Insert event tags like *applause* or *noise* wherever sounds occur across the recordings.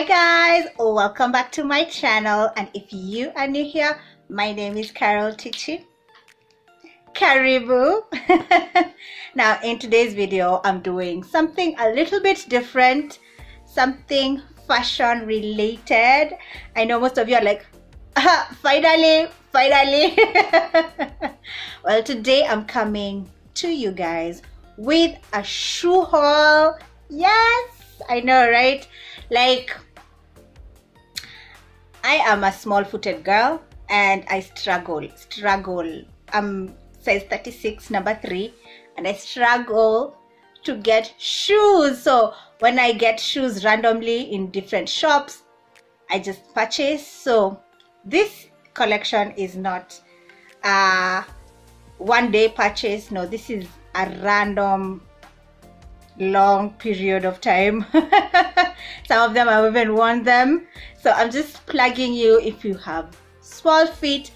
hi guys. Welcome back to my channel. And if you are new here my name is Carol Tichie karibu *laughs* now in today's video i'm doing something a little bit different. Something fashion related i know most of you are like finally finally. *laughs* Well today i'm coming to you guys with a shoe haul. Yes i know right? Like i am a small footed girl and i struggle struggle. I'm size 36 number 3 and i struggle to get shoes. So when i get shoes randomly in different shops i just purchase. So this collection is not a one day purchase. No this is a random long period of time. *laughs* Some of them i've even worn them. So i'm just plugging you if you have small feet.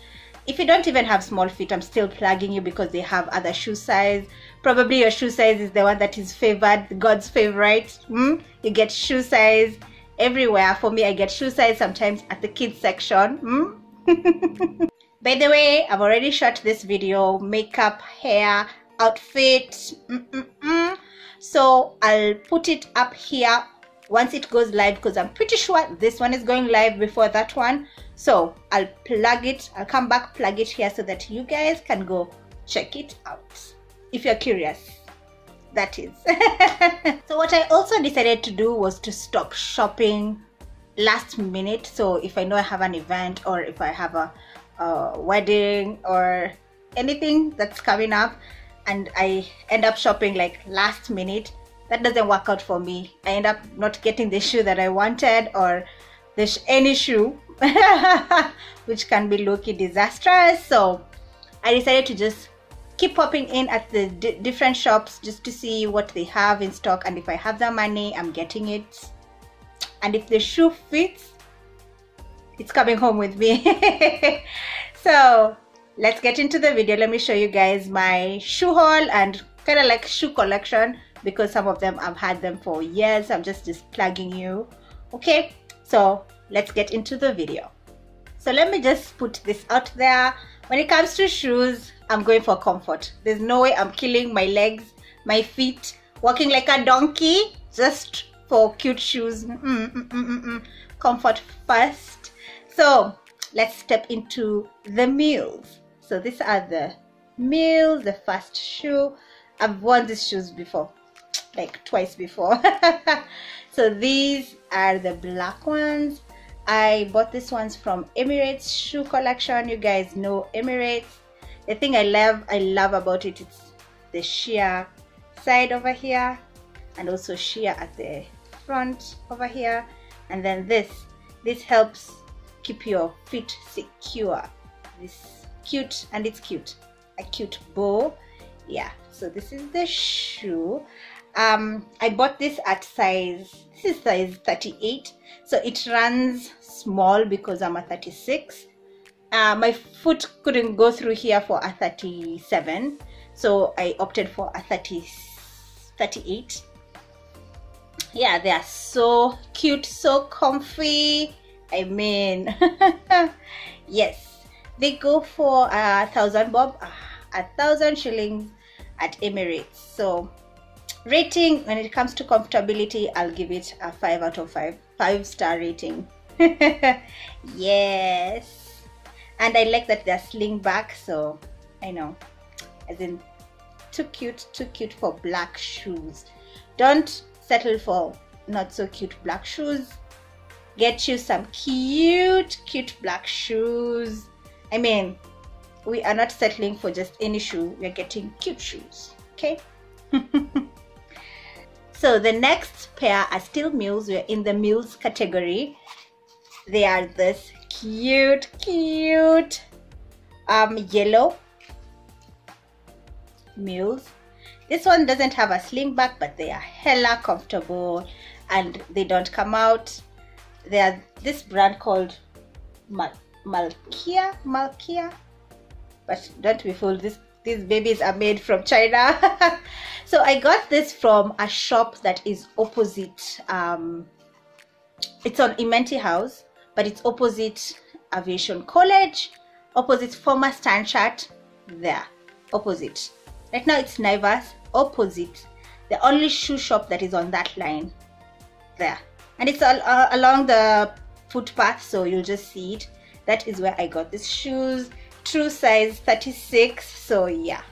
If you don't even have small feet i'm still plugging you because they have other shoe size. Probably your shoe size is the one that is favored god's favorite. Hmm? you get shoe size everywhere. For me i get shoe size sometimes at the kids section. Hmm? *laughs* by the way i've already shot this video. Makeup hair outfit. Mm -mm -mm. So i'll put it up here once it goes live because i'm pretty sure this one is going live before that one. So i'll plug it. I'll come back plug it here so that you guys can go check it out if you're curious. That is. *laughs* So what i also decided to do was to stop shopping last minute. So if i know i have an event or if i have a, a wedding or anything that's coming up and i end up shopping like last minute. That doesn't work out for me. I end up not getting the shoe that i wanted or there's any shoe *laughs* which can be low-key disastrous. So i decided to just keep popping in at the different shops just to see what they have in stock and if i have the money i'm getting it. And if the shoe fits it's coming home with me. *laughs* So let's get into the video. Let me show you guys my shoe haul and kind of like shoe collection because some of them I've had them for years. I'm just just plugging you. Okay so let's get into the video. So let me just put this out there. When it comes to shoes I'm going for comfort. There's no way I'm killing my legs my feet walking like a donkey just for cute shoes. Mm -mm -mm, comfort first. So let's step into the mules so these are the mules the first shoe. I've worn these shoes before like twice before. *laughs* So these are the black ones. I bought these ones from Emirates shoe collection. You guys know Emirates. The thing I love I love about it it's the sheer side over here and also sheer at the front over here. And then this this helps keep your feet secure. This cute and it's cute. A cute bow. Yeah so this is the shoe. Um i bought this at size this is size 38 so it runs small because i'm a 36 uh, my foot couldn't go through here for a 37 so i opted for a 30 38 yeah they are so cute so comfy. I mean *laughs* yes they go for a thousand bob a thousand shillings at emirates. So rating when it comes to comfortability i'll give it a five out of five five star rating. *laughs* Yes. And i like that they're sling back so i know. As in too cute too cute for black shoes. Don't settle for not so cute black shoes. Get you some cute cute black shoes i mean we are not settling for just any shoe. We're getting cute shoes okay? *laughs* So the next pair are still mules. We're in the mules category. They are this cute cute um yellow mules. This one doesn't have a sling back but they are hella comfortable and they don't come out. They are this brand called Mal Malkia Malkia but don't be fooled this these babies are made from China *laughs* so I got this from a shop that is opposite um, it's on Imenti House, but it's opposite Aviation College, opposite former Stanchart, there, opposite. Right now it's Naivas, opposite. The only shoe shop that is on that line, there. And it's all, uh, along the footpath, so you'll just see it. That is where I got these shoes. True size 36, so yeah.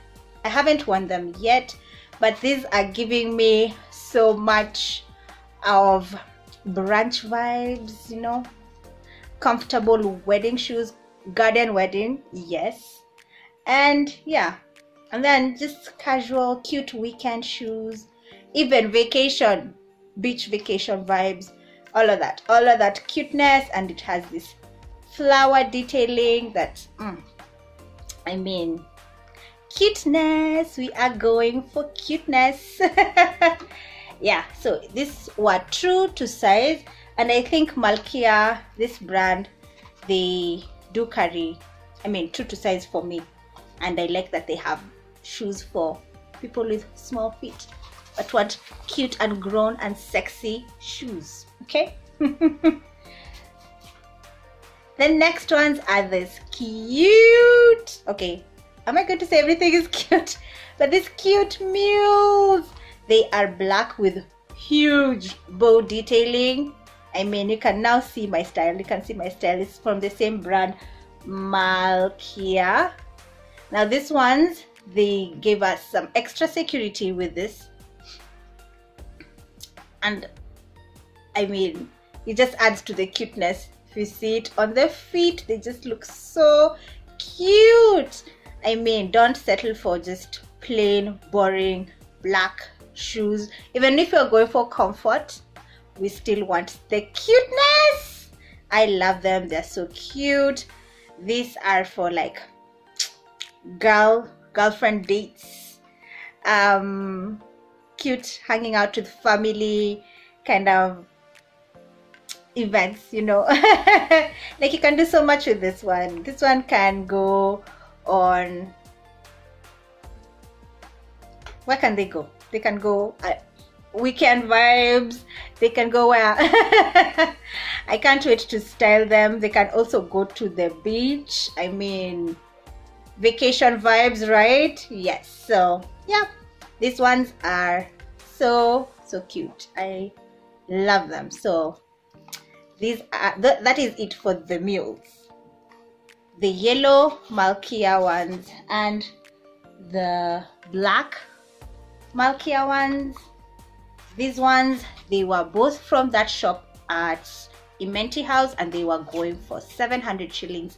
I haven't worn them yet, but these are giving me so much of brunch vibes, you know, comfortable wedding shoes, garden wedding, yes, and yeah, and then just casual, cute weekend shoes, even vacation, beach vacation vibes, all of that, all of that cuteness, and it has this flower detailing that, mm, I mean, cuteness. We are going for cuteness. *laughs* yeah so this were true to size and i think malkia this brand they do carry i mean true to size for me and i like that they have shoes for people with small feet but want cute and grown and sexy shoes okay *laughs* the next ones are this cute okay am i going to say everything is *laughs* cute but this cute mules they are black with huge bow detailing. I mean, you can now see my style. You can see my style. It's from the same brand, Malkia. Now, these ones, they gave us some extra security with this. And I mean, it just adds to the cuteness. If you see it on the feet, they just look so cute. I mean, don't settle for just plain, boring, black shoes. Even if you're going for comfort we still want the cuteness. I love them. They're so cute. These are for like girl girlfriend dates. Um cute hanging out with family kind of events you know. *laughs* Like you can do so much with this one. This one can go on where can they go? They can go uh, weekend vibes. They can go where? *laughs* I can't wait to style them. They can also go to the beach. I mean vacation vibes right? Yes. So yeah these ones are so so cute. I love them. So these are th that is it for the mules the yellow malkia ones and the black Malkia ones. These ones, they were both from that shop at Imenti House and they were going for 700 shillings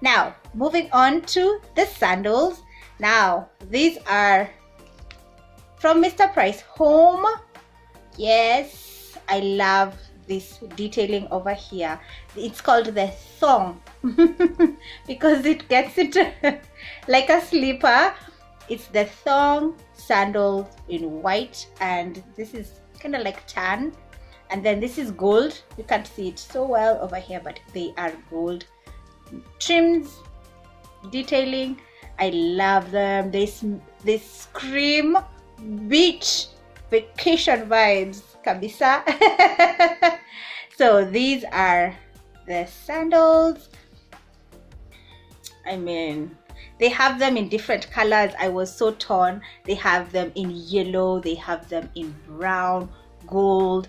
Now, moving on to the sandals. Now, these are from Mr. Price Home. Yes, I love this detailing over here. It's called the thong *laughs* because it gets it *laughs* like a slipper. It's the thong sandal in white and this is kind of like tan and then this is gold. You can't see it so well over here but they are gold trims detailing. I love them. They, they scream beach vacation vibes kabisa *laughs* so these are the sandals. I mean they have them in different colors. I was so torn. They have them in yellow they have them in brown gold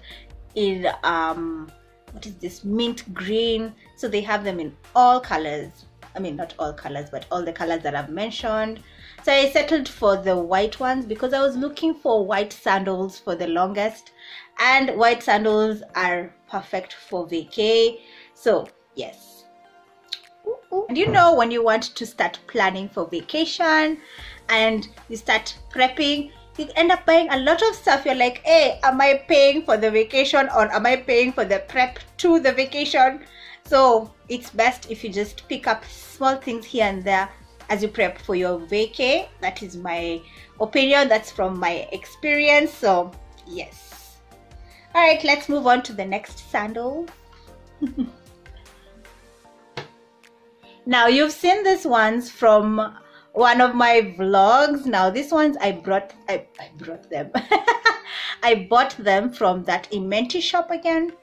in um what is this mint green. So they have them in all colors. I mean not all colors but all the colors that i've mentioned. So i settled for the white ones because i was looking for white sandals for the longest and white sandals are perfect for vacay so yes. And you know when you want to start planning for vacation and you start prepping you end up buying a lot of stuff. You're like hey am i paying for the vacation or am i paying for the prep to the vacation? So it's best if you just pick up small things here and there as you prep for your vacay that is my opinion. That's from my experience. So yes all right let's move on to the next sandal *laughs* now you've seen these ones from one of my vlogs now these ones i brought i, I brought them *laughs* I bought them from that Imenti shop again.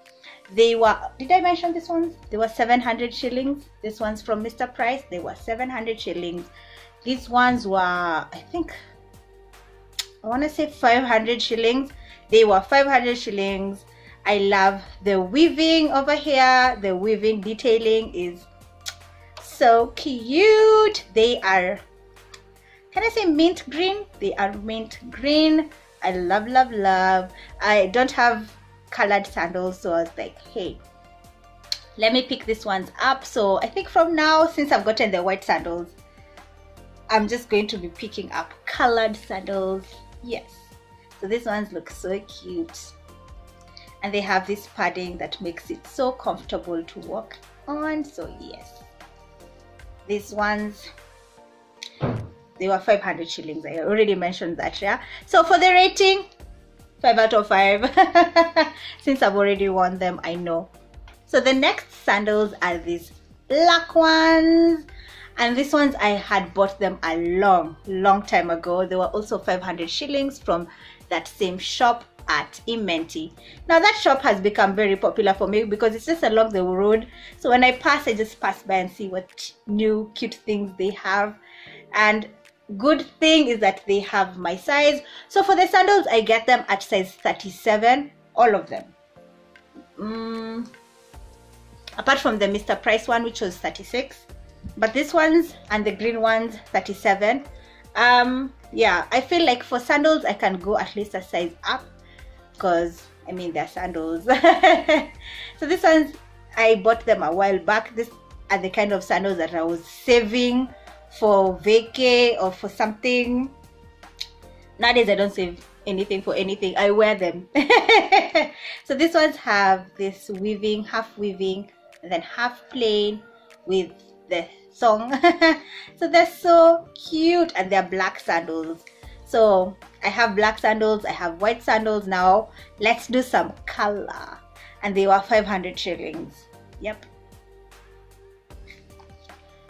They were, did I mention this ones? They were 700 shillings. This one's from Mr. Price. They were 700 shillings. These ones were, I think, I want to say 500 shillings. They were 500 shillings. I love the weaving over here. The weaving detailing is so cute. They are, can I say mint green? They are mint green. I love, love, love. I don't have colored sandals, so I was like, hey, let me pick these ones up. So I think from now, since I've gotten the white sandals, I'm just going to be picking up colored sandals. Yes. So these ones look so cute. And they have this padding that makes it so comfortable to walk on. So yes. These ones they were 500 shillings i already mentioned that yeah so for the rating 5 out of 5 *laughs* since i've already worn them i know so the next sandals are these black ones and these ones i had bought them a long long time ago they were also 500 shillings from that same shop at Imenti. Now that shop has become very popular for me because it's just along the road. So when I pass, I just pass by and see what new cute things they have. And good thing is that they have my size so for the sandals i get them at size 37 all of them mm, apart from the mr price one which was 36 but this ones and the green ones 37 um yeah i feel like for sandals i can go at least a size up because i mean they're sandals. *laughs* So this ones i bought them a while back. This are the kind of sandals that i was saving for vacay or for something. Nowadays i don't save anything for anything. I wear them. *laughs* So these ones have this weaving half weaving and then half plain with the thong. *laughs* So they're so cute and they're black sandals. So i have black sandals i have white sandals. Now let's do some color. And they were 500 shillings. Yep.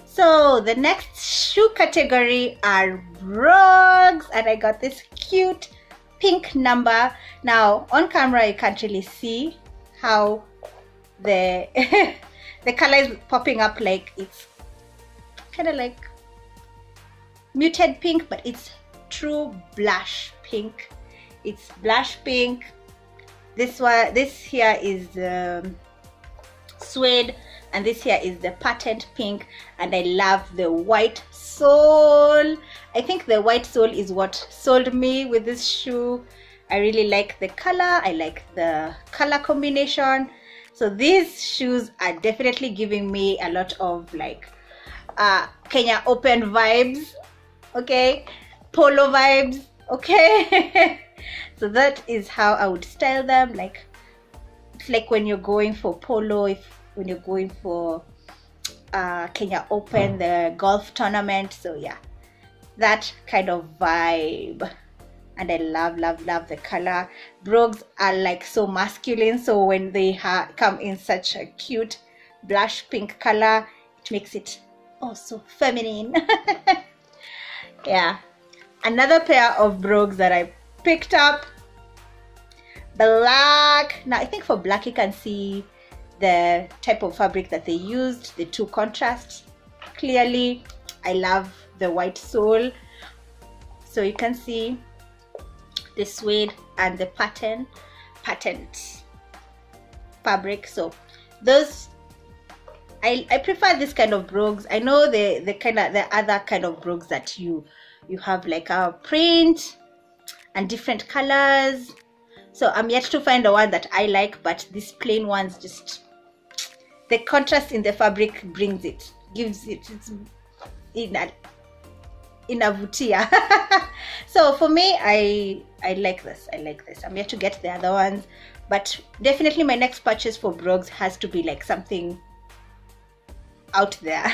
So the next shoe category are brogues and I got this cute pink number. Now on camera you can't really see how the *laughs* the color is popping up like it's kind of like muted pink but it's true blush pink. It's blush pink. This one this here is um, suede and this here is the patent pink and I love the white sole I think the white sole is what sold me with this shoe. I really like the color. I like the color combination. So these shoes are definitely giving me a lot of like uh, Kenya open vibes okay polo vibes okay *laughs* so that is how I would style them like it's like when you're going for polo if when you're going for uh, Kenya Open, the golf tournament. So yeah, that kind of vibe. And I love, love, love the color. Brogues are like so masculine. So when they ha- come in such a cute blush pink color, it makes it also feminine. *laughs* yeah. Another pair of brogues that I picked up. Black. Now I think for black you can see the type of fabric that they used, the two contrasts. Clearly, I love the white sole. So you can see the suede and the pattern, patent fabric. So those, I, I prefer this kind of brogues. I know the, the kind of, the other kind of brogues that you, you have like a print and different colors. So i'm yet to find the one that i like but these plain ones just the contrast in the fabric brings it gives it it's in a inavutia *laughs* so for me i i like this i like this. I'm yet to get the other ones but definitely my next purchase for brogues has to be like something out there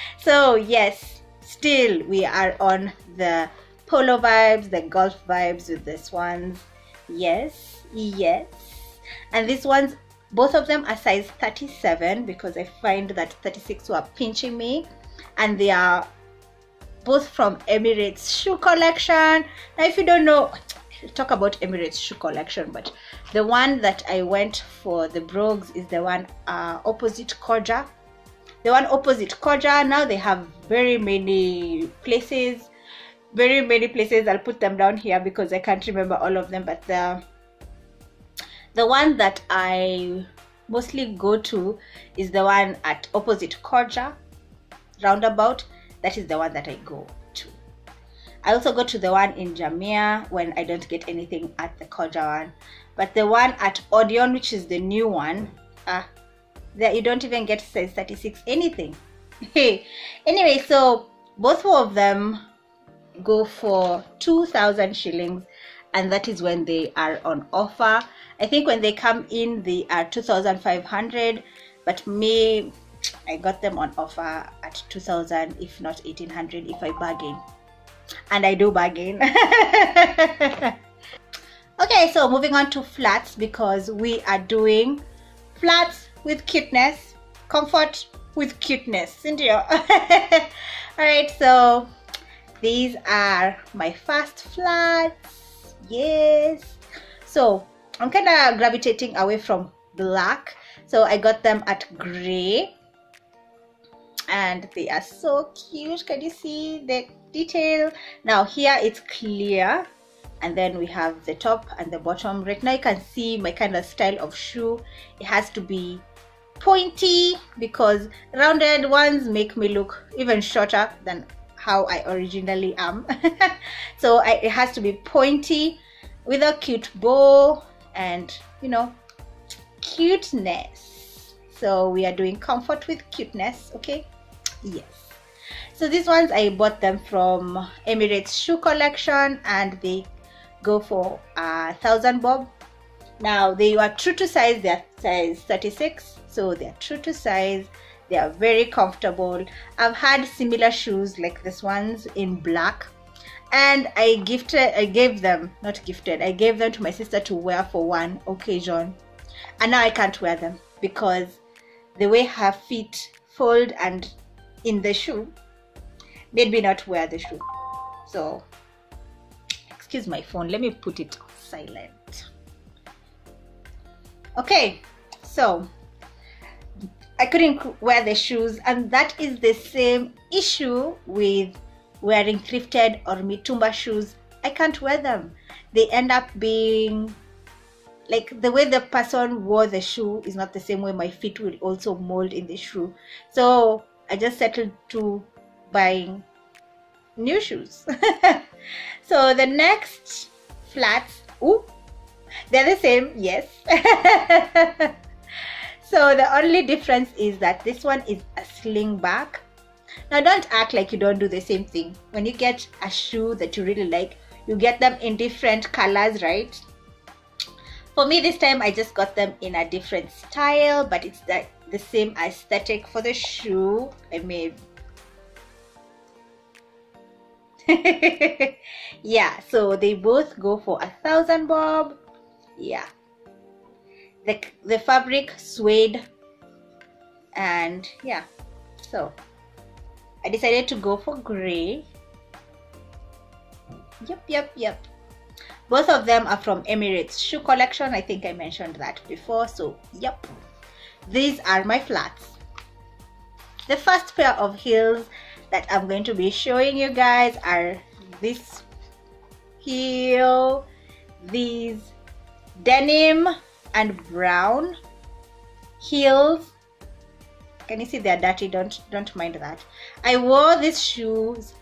*laughs* so yes still we are on the polo vibes the golf vibes with this ones yes yes and these ones both of them are size 37 because I find that 36 were pinching me and they are both from Emirates shoe collection. Now if you don't know, talk about Emirates shoe collection, but the one that I went for the brogues is the one uh, opposite Koja. The one opposite Koja. Now they have very many places, very many places. I'll put them down here because I can't remember all of them. But the the one that I mostly go to is the one at opposite Koja roundabout. That is the one that I go to I also go to the one in Jamia when I don't get anything at the Koja one. But the one at Odeon, which is the new one, uh, that you don't even get size 36 anything. anyway, so both of them go for 2000 shillings and that is when they are on offer. I think when they come in they are 2500 but me I got them on offer at 2000 if not 1800 if I bargain and I do bargain. *laughs* okay, so moving on to flats because we are doing flats with cuteness, comfort with cuteness. Cynthia. *laughs* Alright, so these are my first flats. Yes. So I'm kind of gravitating away from black. So I got them at gray and they are so cute can you see the detail now here it's clear and then we have the top and the bottom right now you can see my kind of style of shoe it has to be pointy because rounded ones make me look even shorter than how I originally am. *laughs* So I, it has to be pointy with a cute bow and you know cuteness. So we are doing comfort with cuteness okay? Yes. So these ones i bought them from emirates shoe collection and they go for a thousand bob now they are true to size they're size 36 so they're true to size they are very comfortable. I've had similar shoes like this ones in black and i gifted i gave them not gifted i gave them to my sister to wear for one occasion. And now i can't wear them because the way her feet fold and in the shoe made me not wear the shoe. So excuse my phone let me put it silent okay so I couldn't wear the shoes and that is the same issue with wearing thrifted or mitumba shoes. I can't wear them. They end up being like the way the person wore the shoe is not the same way my feet will also mold in the shoe. So I just settled to buying new shoes. *laughs* so the next flats, ooh, they're the same, yes. *laughs* so the only difference is that this one is a sling back. Now don't act like you don't do the same thing. When you get a shoe that you really like, you get them in different colors, right? For me this time I just got them in a different style, but it's the, the same aesthetic for the shoe. I may *laughs* yeah so they both go for a thousand bob yeah. The the fabric suede and yeah. So i decided to go for gray. Yep yep yep both of them are from emirates shoe collection. I think i mentioned that before so yep these are my flats. The first pair of heels that I'm going to be showing you guys are this heel, these denim and brown heels. Can you see they're dirty? Don't don't mind that. I wore these shoes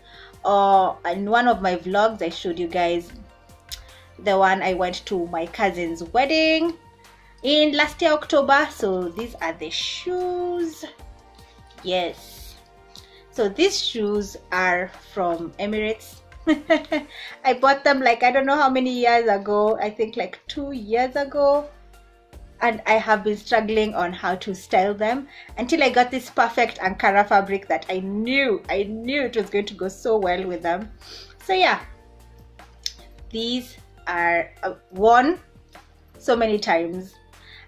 uh, in one of my vlogs. I showed you guys the one I went to my cousin's wedding in last year October. So these are the shoes. Yes so these shoes are from Emirates *laughs* I bought them like I don't know how many years ago. I think like two years ago. And I have been struggling on how to style them until I got this perfect Ankara fabric that I knew I knew it was going to go so well with them. So yeah. These are uh, worn so many times.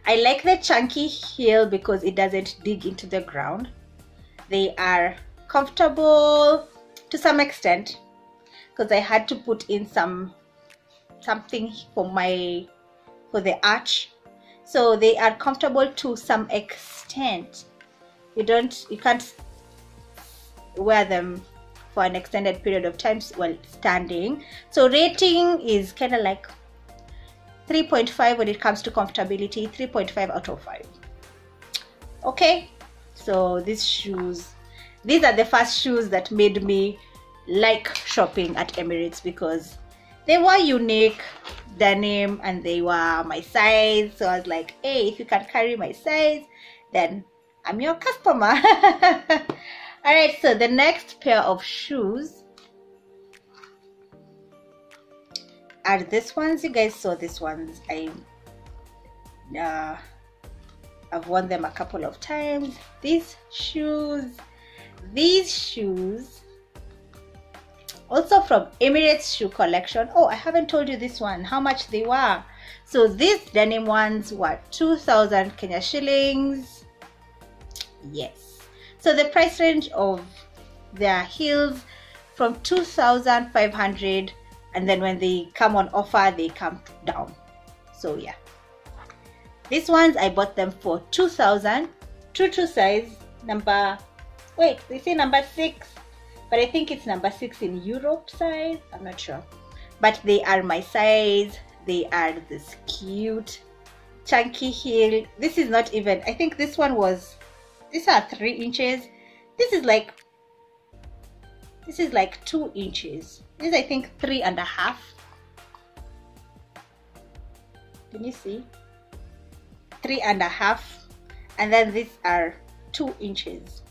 I like the chunky heel because it doesn't dig into the ground. They are comfortable to some extent because I had to put in some something for my for the arch. So they are comfortable to some extent. You don't you can't wear them for an extended period of time while standing. So rating is kind of like 3.5 when it comes to comfortability 3.5 out of 5 okay? So these shoes these are the first shoes that made me like shopping at Emirates because they were unique their name, and they were my size. So I was like hey if you can carry my size then I'm your customer. *laughs* All right so the next pair of shoes are these ones. You guys saw these ones. I uh, I've worn them a couple of times. These shoes these shoes also from Emirates shoe collection. Oh I haven't told you this one how much they were. So these denim ones were 2000 Kenya shillings. Yes. So the price range of their heels from 2500 and then when they come on offer they come down. So yeah. These ones I bought them for 2000 true to size number wait they say number six but I think it's number six in Europe size. I'm not sure. But they are my size. They are this cute chunky heel. This is not even I think this one was these are three inches. This is like this is like two inches. This I think three and a half. Can you see? Three and a half. And then these are two inches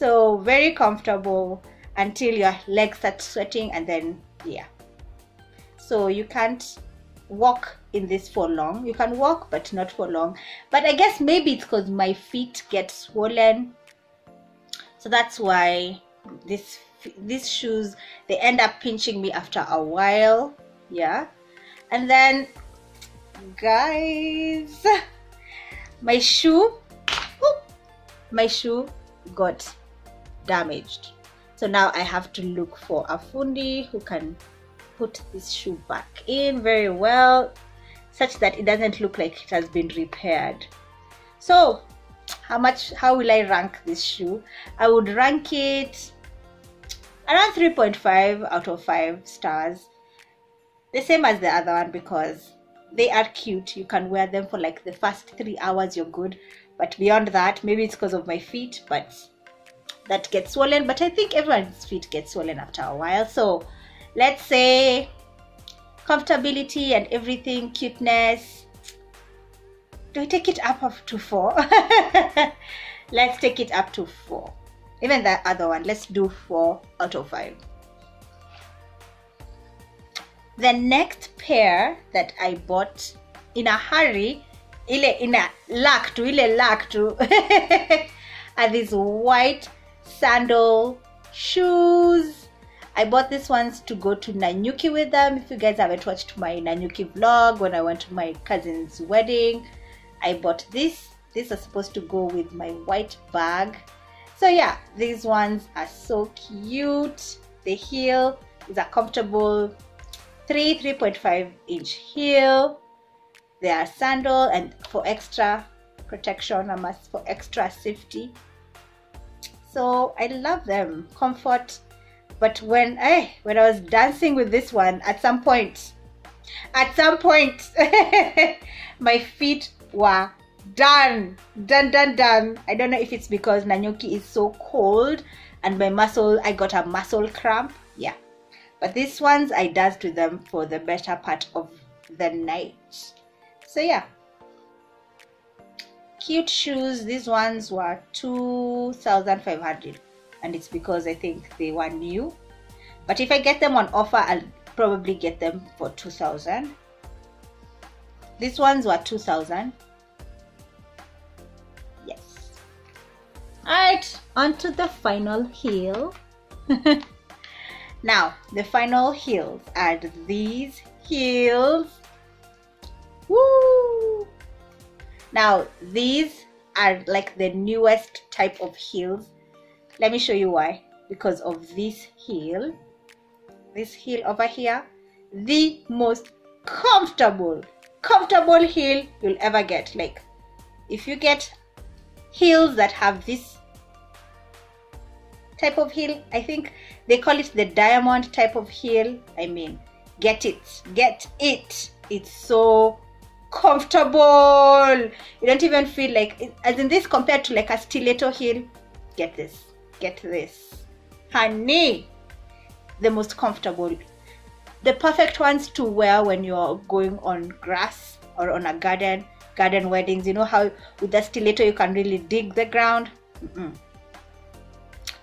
so very comfortable until your legs start sweating and then yeah. So you can't walk in this for long. You can walk but not for long. But i guess maybe it's because my feet get swollen. So that's why this these shoes they end up pinching me after a while. Yeah. And then guys my shoe my shoe got damaged. So now I have to look for a fundi who can put this shoe back in very well such that it doesn't look like it has been repaired. So how much how will I rank this shoe? I would rank it around 3.5 out of 5 stars. The same as the other one because they are cute. You can wear them for like the first three hours you're good. But beyond that maybe it's because of my feet but that gets swollen but i think everyone's feet get swollen after a while. So let's say comfortability and everything cuteness. Do we take it up of to four? *laughs* Let's take it up to four. Even that other one let's do four out of five. The next pair that I bought in a hurry ile ina luck to ile luck to *laughs* are these white sandal shoes I bought these ones to go to Nanyuki with them. If you guys haven't watched my Nanyuki vlog when I went to my cousin's wedding, I bought this. These are supposed to go with my white bag. So yeah, these ones are so cute. The heel is a comfortable 3 3.5 inch heel they are sandal and for extra protection I must for extra safety so I love them. Comfort. But when I eh, when I was dancing with this one at some point at some point *laughs* my feet were done. Done done done I don't know if it's because Nanyuki is so cold and my muscle I got a muscle cramp. Yeah. But these ones I danced with them for the better part of the night. So yeah cute shoes. These ones were 2500 and it's because I think they were new. But if I get them on offer I'll probably get them for 2000 these ones were 2000 yes. All right on to the final heel. *laughs* Now, the final heels are these heels. Woo! Now, these are like the newest type of heels. Let me show you why. Because of this heel. This heel over here. the most comfortable comfortable heel you'll ever get like if you get heels that have this type of heel i think they call it the diamond type of heel i mean get it get it it's so comfortable. You don't even feel like as in this compared to like a stiletto heel. Get this. Get this. Honey. The most comfortable. The perfect ones to wear when you're going on grass or on a garden garden weddings. You know how with the stiletto you can really dig the ground? Mm-mm.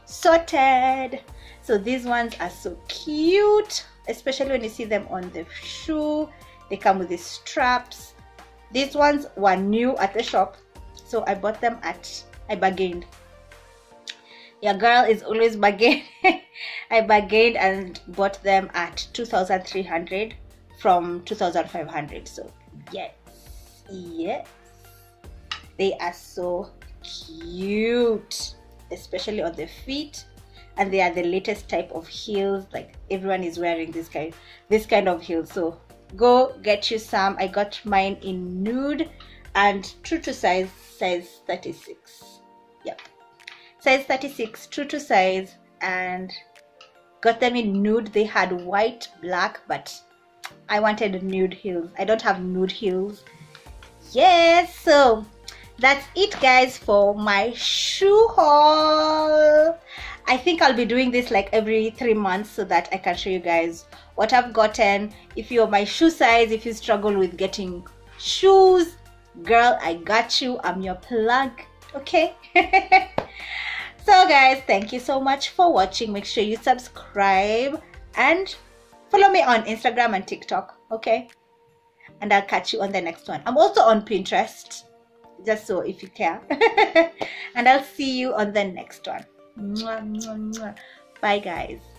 sorted. So these ones are so cute especially when you see them on the shoe. They come with these straps these ones were new at the shop so i bought them at i bargained. Your girl is always bargain *laughs* i bargained and bought them at 2300 from 2500 so yes yes. They are so cute especially on the feet and they are the latest type of heels like everyone is wearing this kind this kind of heels so go get you some. I got mine in nude and true to size size 36 yep. Size 36 true to size and got them in nude. They had white black but i wanted nude heels. I don't have nude heels. Yes so that's it guys for my shoe haul I think I'll be doing this like every three months so that I can show you guys what I've gotten. If you're my shoe size, if you struggle with getting shoes, girl, I got you. I'm your plug. Okay? *laughs* so guys, thank you so much for watching. Make sure you subscribe and follow me on Instagram and TikTok. Okay? And I'll catch you on the next one. I'm also on Pinterest. Just so if you care. *laughs* and I'll see you on the next one. Mwah, mwah, mwah. Bye, guys.